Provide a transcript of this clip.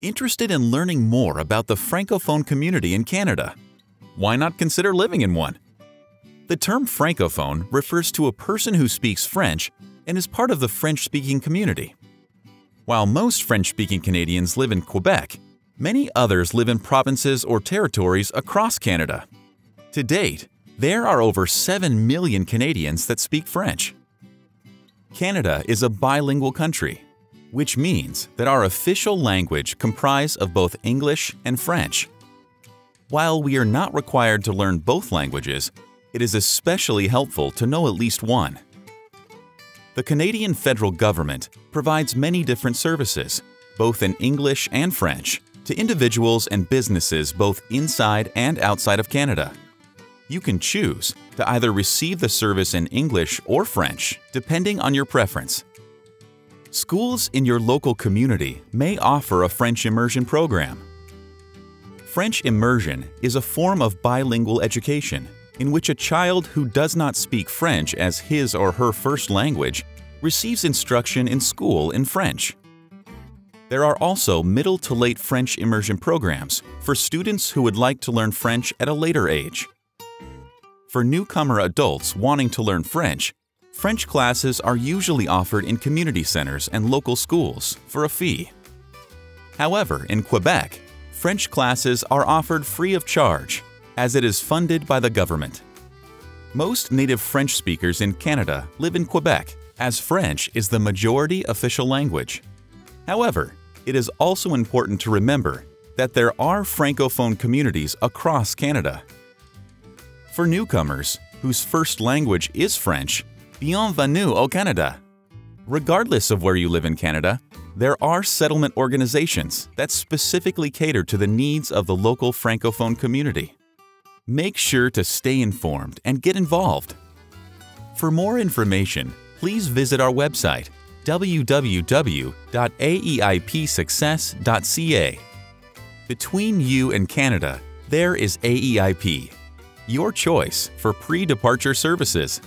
Interested in learning more about the Francophone community in Canada? Why not consider living in one? The term Francophone refers to a person who speaks French and is part of the French speaking community. While most French speaking Canadians live in Quebec, many others live in provinces or territories across Canada. To date, there are over 7 million Canadians that speak French. Canada is a bilingual country which means that our official language comprise of both English and French. While we are not required to learn both languages, it is especially helpful to know at least one. The Canadian federal government provides many different services, both in English and French, to individuals and businesses both inside and outside of Canada. You can choose to either receive the service in English or French, depending on your preference. Schools in your local community may offer a French immersion program. French immersion is a form of bilingual education in which a child who does not speak French as his or her first language receives instruction in school in French. There are also middle to late French immersion programs for students who would like to learn French at a later age. For newcomer adults wanting to learn French, French classes are usually offered in community centers and local schools for a fee. However, in Quebec, French classes are offered free of charge, as it is funded by the government. Most native French speakers in Canada live in Quebec, as French is the majority official language. However, it is also important to remember that there are Francophone communities across Canada. For newcomers, whose first language is French, Bienvenue au Canada! Regardless of where you live in Canada, there are settlement organizations that specifically cater to the needs of the local Francophone community. Make sure to stay informed and get involved. For more information, please visit our website www.aeipsuccess.ca. Between you and Canada, there is AEIP, your choice for pre departure services.